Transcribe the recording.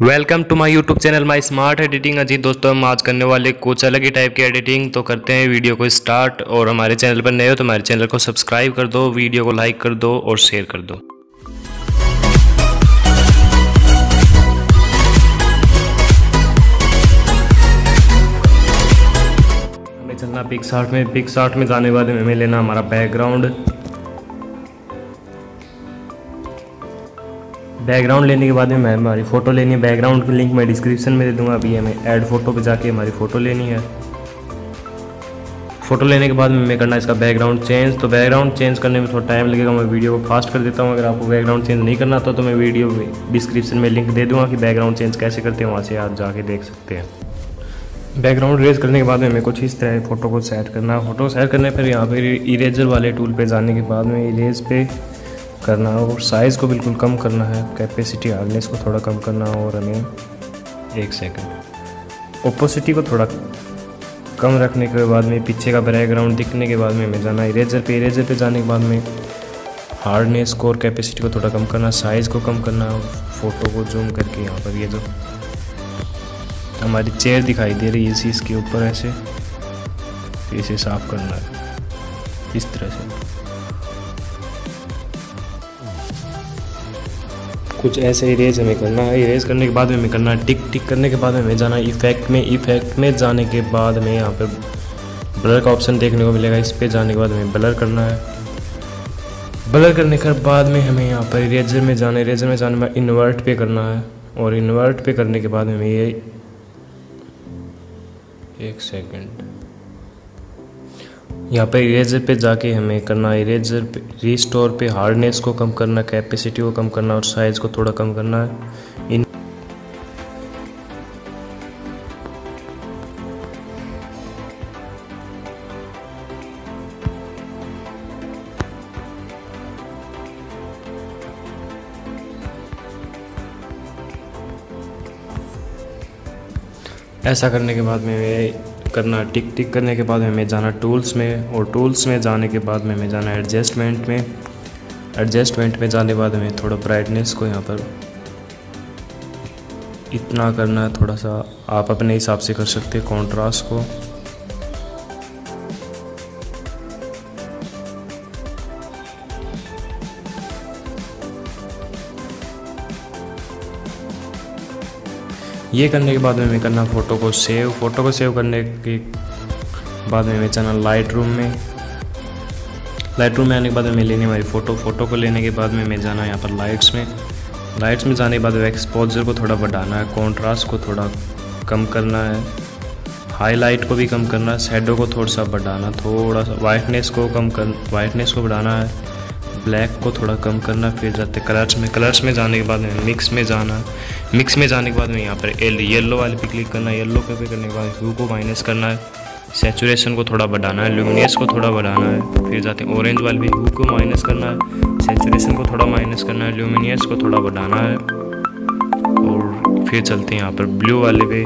Welcome to my YouTube channel my smart editing Ajit दोस्तों, हम आज करने वाले कुछ अलग ही टाइप की एडिटिंग तो करते हैं वीडियो को स्टार्ट और हमारे चैनल पर नए हो तो हमारे चैनल को सब्सक्राइब कर दो वीडियो को लाइक कर दो और शेयर कर दो। हमें चलना पिक में पिक में जाने वाले हमें लेना हमारा बैकग्राउंड बैकग्राउंड लेने के बाद में हमारी फ़ोटो लेनी है। बैकग्राउंड की लिंक मैं डिस्क्रिप्शन में दे दूँगा। अभी हमें ऐड फ़ोटो पे जाके हमारी फ़ोटो लेनी है। फ़ोटो लेने के बाद में मैं करना इसका बैकग्राउंड चेंज तो बैकग्राउंड चेंज करने में थोड़ा टाइम लगेगा। मैं वीडियो को फास्ट कर देता हूँ। अगर आपको बैकग्राउंड चेंज नहीं करना था तो मैं वीडियो डिस्क्रिप्शन में लिंक दे दूँगा कि बैकग्राउंड चेंज कैसे करते हैं। वहाँ से आप जाके देख सकते हैं। बैकग्राउंड रेज करने के बाद में कुछ इस तरह फ़ोटो को सेट करना फ़ोटो सेट करने पर यहाँ पर इरेजर वाले टूल पे जाने के बाद में इरेज पे करना है और साइज़ को बिल्कुल कम करना है। कैपेसिटी हार्डनेस को थोड़ा कम करना है और हमें एक सेकंड ओपोसिटी को थोड़ा कम रखने के बाद में, पीछे का बैकग्राउंड दिखने के बाद में हमें जाना है। इरेजर पे इरेजर पे जाने के बाद में हार्डनेस को और कैपेसिटी को थोड़ा कम करना साइज़ को कम करना और फ़ोटो को जूम करके यहाँ पर ये जो हमारी चेयर दिखाई दे रही है, इसी इसके ऊपर ऐसे, इसे साफ़ करना है। इस तरह से। कुछ ऐसे इरेज हमें करना है इरेज करने के बाद में हमें करना है टिक टिक करने के बाद हमें जाना है इफ़ेक्ट में इफ़ेक्ट में जाने के बाद में यहाँ पर ब्लर का ऑप्शन देखने को मिलेगा, इस पर जाने के बाद हमें ब्लर करना है। ब्लर करने के बाद में हमें यहाँ पर इरेजर में जाना है इरेजर में जाने में इन्वर्ट पे करना है और इन्वर्ट पे करने के बाद हमें ये एक सेकेंड यहाँ पे इरेजर पे जाके हमें करना इरेजर पे रिस्टोर पे हार्डनेस को कम करना कैपेसिटी को कम करना और साइज़ को थोड़ा कम करना। है इन ऐसा करने के बाद में करना, टिक टिक करने के बाद हमें जाना टूल्स में और टूल्स में जाने के बाद में हमें जाना एडजस्टमेंट में। एडजस्टमेंट में जाने के बाद हमें थोड़ा ब्राइटनेस को यहाँ पर इतना करना है थोड़ा सा आप अपने हिसाब से कर सकते हैं कॉन्ट्रास्ट को। ये करने के बाद में हमें करना फ़ोटो को सेव फ़ोटो को सेव करने के बाद में हमें चलना लाइट रूम में। लाइट रूम में आने के बाद हमें लेनी हमारी फ़ोटो फ़ोटो को लेने के बाद में हमें जाना यहाँ पर लाइट्स में। लाइट्स में जाने के बाद एक्सपोजर को थोड़ा बढ़ाना है। कॉन्ट्रास्ट को थोड़ा कम करना है। हाईलाइट को भी कम करना है। शेडो को थोड़ा सा बढ़ाना, थोड़ा सा वाइटनेस को कम कर वाइटनेस को बढ़ाना है। ब्लैक को थोड़ा कम करना, फिर जाते कलर्स में। कलर्स में जाने के बाद में मिक्स में जाना। मिक्स में जाने के बाद में यहाँ पर एल, येलो वाले पे क्लिक करना, येलो पे करने के बाद ह्यू को माइनस करना है। सेचुरेशन को थोड़ा बढ़ाना है, ल्यूमिनियस को थोड़ा बढ़ाना है। फिर जाते हैं ऑरेंज वाले पे ह्यू को माइनस करना है। सेचुरेशन को थोड़ा माइनस करना है, ल्यूमिनियस को थोड़ा बढ़ाना है। और फिर चलते हैं यहाँ पर ब्लू वाले पे।